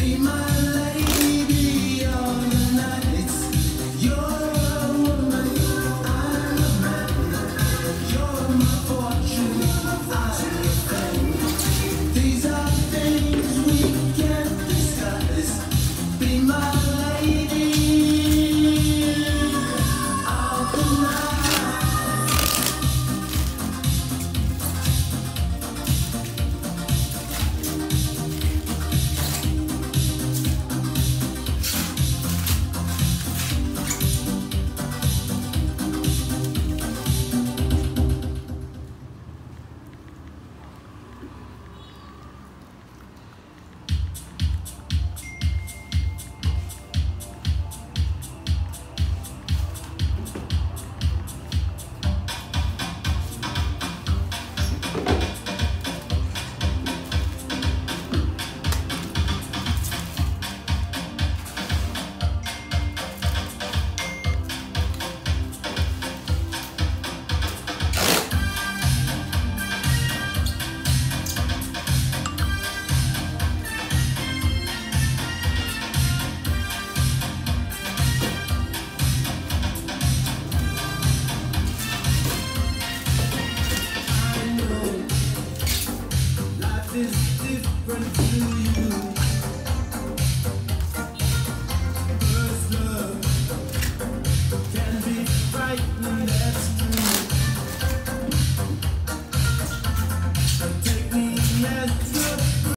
be my. One.